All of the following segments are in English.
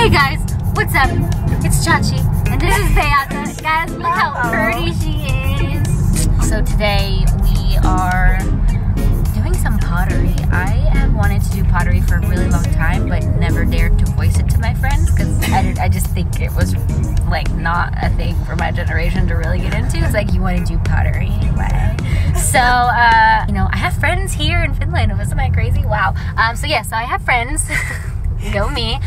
Hey guys, what's up? It's Chachi, and this is Beata. Guys, look how pretty she is. So today we are doing some pottery. I have wanted to do pottery for a really long time, but never dared to voice it to my friends because I, did- I just think it was like not a thing for my generation to really get into. It's like you want to do pottery anyway. So, uh, you know, I have friends here in Finland. Wasn't that crazy? Wow. Um, so yeah, so I have friends. Go me.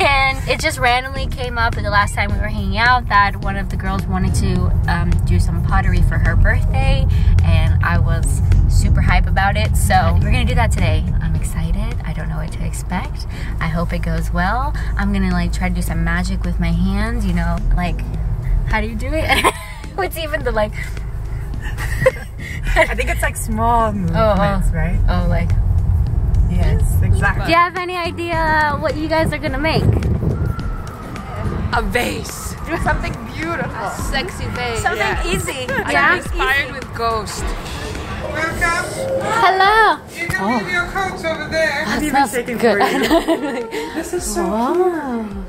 and it just randomly came up the last time we were hanging out that one of the girls wanted to um, do some pottery for her birthday, and I was super hype about it. So we're gonna do that today. I'm excited. I don't know what to expect. I hope it goes well. I'm gonna like try to do some magic with my hands. You know, like how do you do it? What's even the like? I think it's like small movements, right? Oh, like. Yes, exactly. Do you have any idea what you guys are gonna make? A vase. Something beautiful. A Sexy vase. Something easy. I'm inspired with Ghost. Welcome. Hello. You can leave oh. your coats over there. I'm even Smells shaking good. for you. This is so Oh,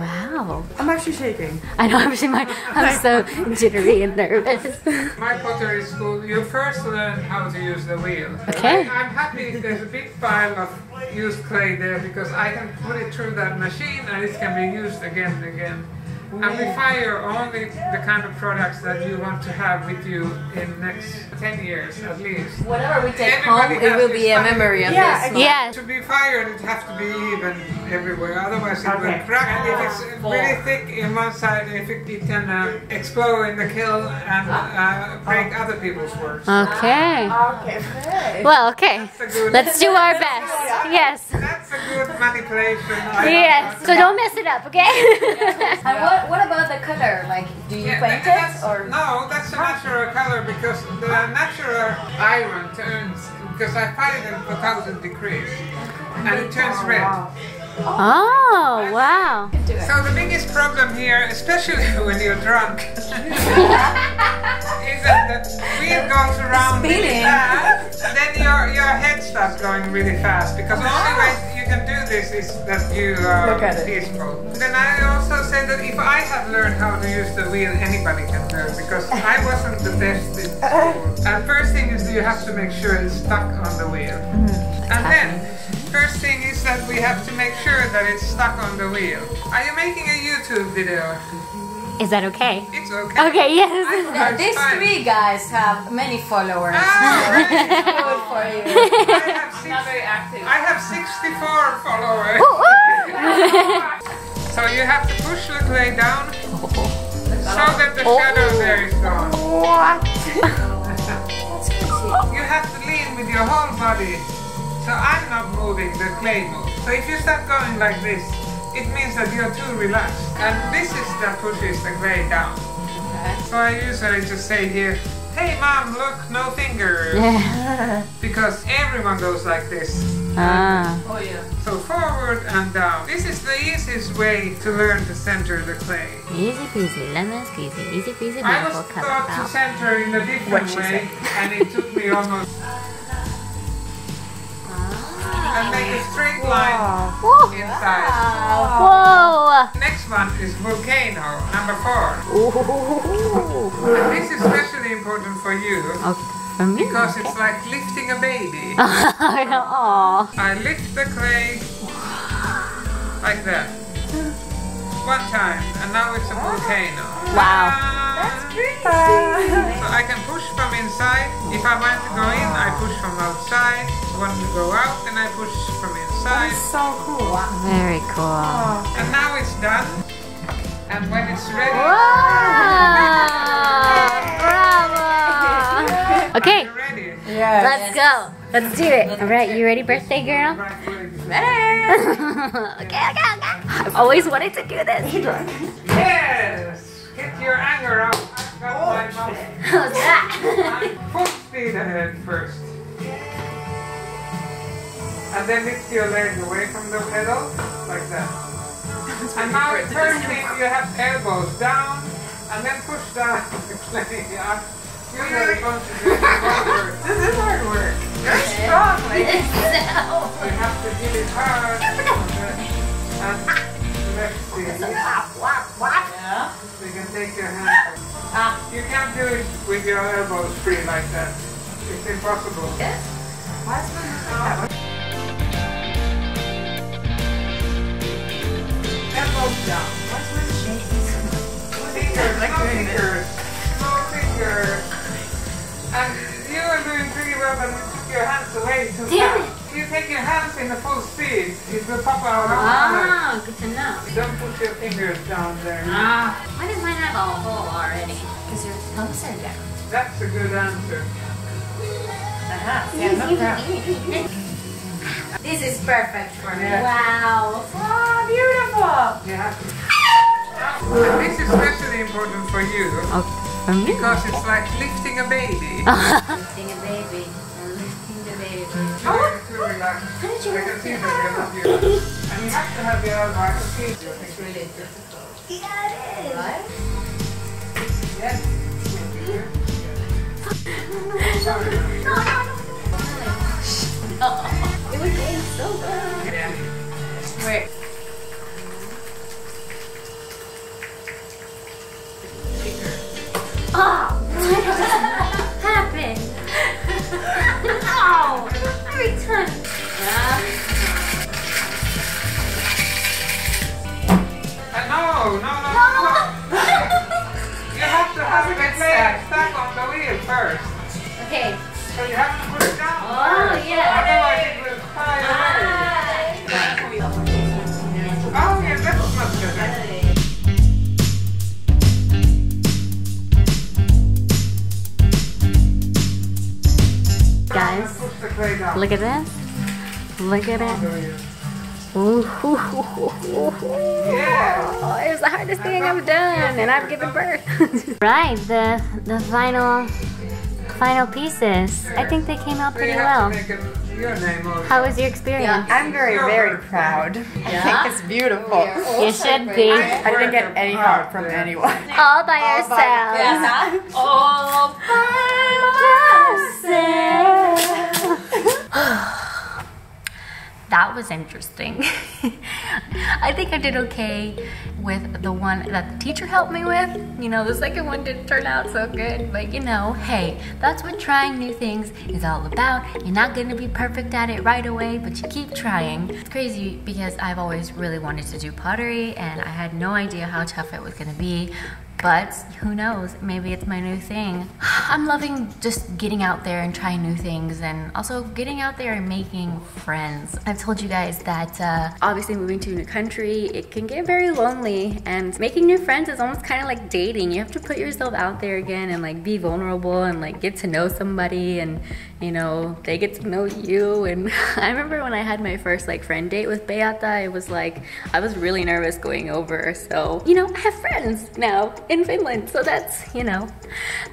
wow. I'm actually shaking. I know I'm, my, I'm so jittery and nervous. My pottery school, you first learn how to use the wheel. Okay. I, I'm happy there's a big pile of used clay there because I can put it through that machine and it can be used again and again. And we fire only the kind of products that you want to have with you in next 10 years at least. Whatever we take Everybody home, it will be a memory of Yeah, this. Yes. To be fired, it has to be even everywhere, otherwise it Okay. will crack. And if it's really thick in one side, if it, it can uh, explode in the kiln and uh, break other people's works. Okay. Okay. Well, okay. That's a good, Let's do our best. Yes. that's a good manipulation. I Yes. So don't mess it up, okay? And what, what about the color? Like, do you Yeah, paint that- it or? No, that's a natural color because the natural iron turns, because I fired it for 1000 degrees and it turns red. Oh, wow. So the biggest problem here, especially when you're drunk, is that the wheel goes around really fast. Then your your head starts going really fast because the only way you can do this is that you are Look at it. peaceful. Then I also say that if I have learned how to use the wheel, anybody can learn because I wasn't the best in school. And first thing is you have to make sure it's stuck on the wheel. Mm-hmm. And then, first thing is that we have to make sure that it's stuck on the wheel. Are you making a YouTube video? Is that okay? It's okay. Okay, yes. I- These fine. three guys have many followers. Ah, right. Good for you. I have, six, I have 64 followers. Ooh, ooh. So you have to push the clay down so that the shadow there is gone. What? You have to lean with your whole body. So I'm not moving, the clay. So if you start going like this, it means that you're too relaxed. And this is that pushes the clay down. So I usually just say here, hey mom, look, no fingers. because everyone goes like this. Ah. Oh yeah. So forward and down. This is the easiest way to learn to center the clay. Easy peasy, lemon squeezy, easy peasy, I was taught to center in a different way, and it took me almost. And make a straight line Whoa. inside. Whoa. Next one is volcano, number four. Ooh. And this is especially important for you Okay, for me. because it's like lifting a baby. Aw. I lift the clay like that. One time, and now it's a volcano. Wow. That's So I can push from inside. If I want to go in, I push from outside. Want to go out, then I push from inside. That's So cool. Very cool. And now it's done. And when it's ready, Wow. Bravo. Okay, ready. Yes. let's go. Let's do it. All right, you ready, birthday girl? Right way. okay, okay, okay. I've always wanted to do this. Yes! first. And then lift your leg away from the pedal, like that. and now turn you have elbows down, and then push down the clay. Yeah. You're really concentrating This is hard work. You're strong, ladies. you have to give it hard. And let's see. Yeah. You can take your hand. Ah. You can't do it with your elbows free like that. Impossible. Yes. Why is my that? Elbows down. Why is my shaking? Fingers, no fingers. No fingers. And you are doing pretty well, but you took your hands away too Damn fast. You take your hands in the full speed, it will pop out. Ah, good to know. Don't put your fingers down there. Ah, why does mine have a hole already? Because your thumbs are down. That's a good answer. Uh-huh. Yeah, not that. This is perfect for me. Yeah. Wow. Oh, beautiful. Yeah. And this is especially important for you For me? because it's like lifting a baby. Lifting a baby. and Lifting the baby. You're too relaxed. How did you I can see it that you're not here. And you have to have your elbow. I can It's really difficult. Yeah, it is. Right? Yes. It was getting so good. Yeah. Wait. Oh, what happened? no, every time. Uh, no, no, no, no, no. You have to have the leg stuck on the wheel first. Okay. So you have to put it down Oh, first. yeah. Otherwise it will fly away. Oh yeah, better. Guys, Push the clay look at this. Look at it. Ooh. Yeah. Oh, it was the hardest thing I've done, and I've given birth. right, the the final final pieces. I think they came out pretty well. to make a, your name also. How was your experience? I'm very, very proud. I think it's beautiful. You should be I didn't get any help from anyone. all by yourself. Yes, All that was interesting. I think I did okay with the one that the teacher helped me with. You know, the second one didn't turn out so good, but you know, hey, that's what trying new things is all about. You're not gonna be perfect at it right away, but you keep trying. It's crazy because I've always really wanted to do pottery and I had no idea how tough it was gonna be. But who knows? Maybe it's my new thing. I'm loving just getting out there and trying new things and also getting out there and making friends. I've told you guys that uh, obviously moving to a new country, it can get very lonely and making new friends is almost kind of like dating. You have to put yourself out there again and like be vulnerable and like get to know somebody and you know, they get to know you. And I remember when I had my first like friend date with Beata, it was like, I was really nervous going over. So, you know, I have friends now in Finland. So that's, you know,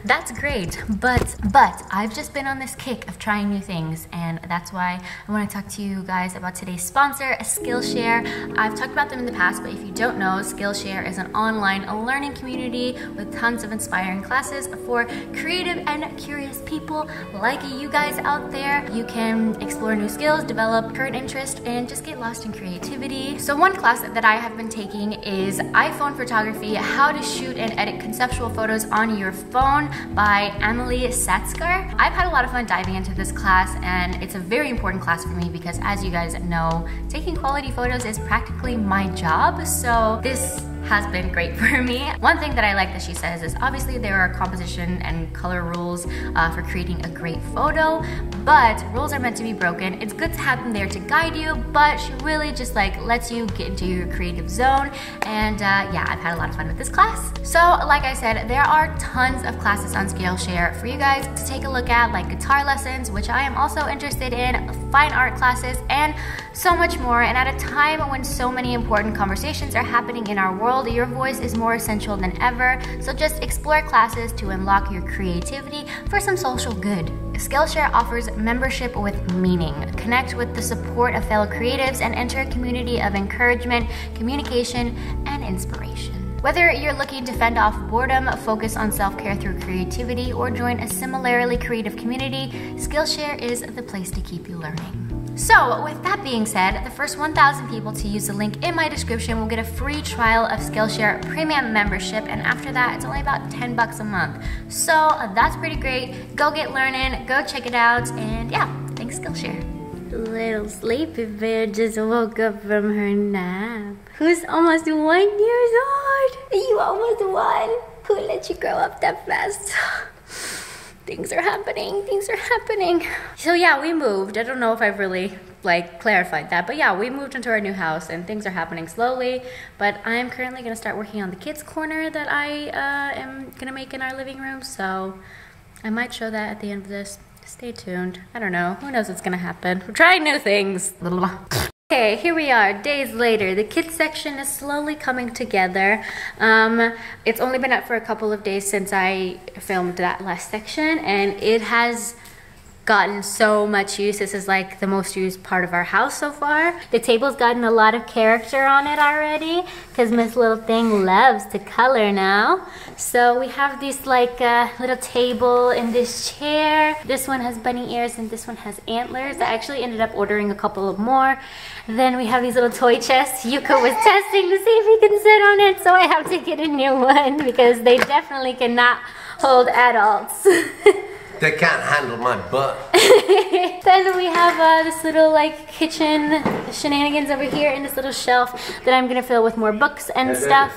that's great. But, but I've just been on this kick of trying new things. And that's why I want to talk to you guys about today's sponsor, Skillshare. I've talked about them in the past, but if you don't know, Skillshare is an online learning community with tons of inspiring classes for creative and curious people like you guys out there. You can explore new skills, develop current interest, and just get lost in creativity. So one class that I have been taking is iPhone photography, how to shoot and edit conceptual photos on your phone by Emily Satskar. I've had a lot of fun diving into this class and it's a very important class for me because as you guys know, taking quality photos is practically my job. So this has been great for me. One thing that I like that she says is obviously there are composition and color rules uh, for creating a great photo, but rules are meant to be broken. It's good to have them there to guide you, but she really just like lets you get into your creative zone. And uh, yeah, I've had a lot of fun with this class. So like I said, there are tons of classes on Skillshare for you guys to take a look at, like guitar lessons, which I am also interested in, fine art classes, and so much more. And at a time when so many important conversations are happening in our world, your voice is more essential than ever. So just explore classes to unlock your creativity for some social good. Skillshare offers membership with meaning. Connect with the support of fellow creatives and enter a community of encouragement, communication, and inspiration. Whether you're looking to fend off boredom, focus on self care through creativity, or join a similarly creative community, Skillshare is the place to keep you learning. So, with that being said, the first 1,000 people to use the link in my description will get a free trial of Skillshare premium membership, and after that, it's only about 10 bucks a month. So, that's pretty great. Go get learning, go check it out, and yeah, thanks Skillshare. Little sleepy bear just woke up from her nap. Who's almost one years old? You almost one? Who let you grow up that fast? things are happening things are happening so yeah we moved i don't know if i've really like clarified that but yeah we moved into our new house and things are happening slowly but i'm currently going to start working on the kids corner that i uh, am going to make in our living room so i might show that at the end of this stay tuned. I don't know. Who knows what's to happen? We're trying new things. Okay, here we are, days later. The kids section is slowly coming together. Um, it's only been up for a couple of days since I filmed that last section, and it has gotten so much use. This is like the most used part of our house so far. The table's gotten a lot of character on it already because Miss Little Thing loves to color now. So we have this like uh, little table and this chair. This one has bunny ears and this one has antlers. I actually ended up ordering a couple of more. Then we have these little toy chests. Jukka was testing to see if he can sit on it, so I have to get a new one because they definitely cannot hold adults. They can't handle my butt. then we have uh, this little like kitchen shenanigans over here and this little shelf that I'm gonna fill with more books and stuff.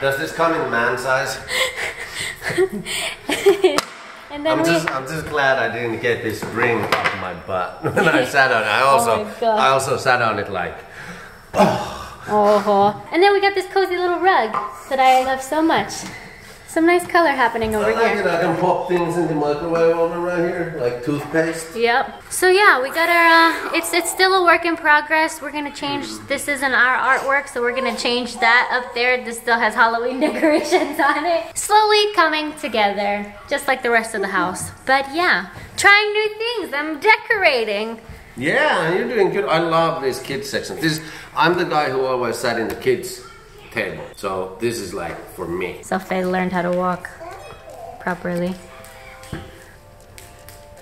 Does this come in man size? and then I'm we just I'm just glad I didn't get this ring off my butt when I sat on it. I also Oh my God. I also sat on it like oh, and then we got this cozy little rug that I love so much. Some nice color happening over I like here. it. I can pop things in the microwave oven right here, like toothpaste. Yep. So yeah, we got our. Uh, it's it's still a work in progress. We're gonna change. This isn't our artwork, so we're gonna change that up there. This still has Halloween decorations on it. Slowly coming together, just like the rest of the house. But yeah, trying new things. I'm decorating. Yeah, you're doing good. I love this kids section. This I'm the guy who always sat in the kids table. So this is like for me. So they learned how to walk properly.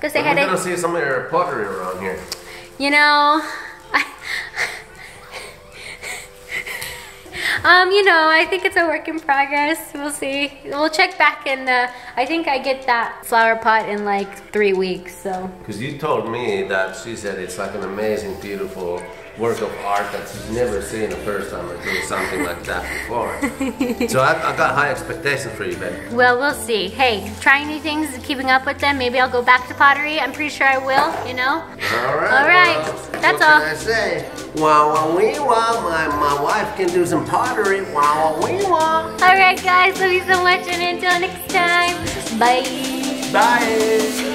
Go say I'm hi gonna see some of your pottery around here. You know, I, um, you know, I think it's a work in progress. We'll see. We'll check back in. Uh, I think I get that flower pot in like three weeks. So Because you told me that she said it's like an amazing, beautiful work of art that she's never seen a person doing something like that before. so I, I got high expectations for you, baby. well, we'll see. Hey, trying new things, keeping up with them. Maybe I'll go back to pottery. I'm pretty sure I will. You know. All right. All right, well, that's what all. can I say? Wow, wow, wee, wow. My, my wife can do some pottery. Wow, wow, wee, wow. All right, guys. Love you so much, and until next time. Bye. Bye.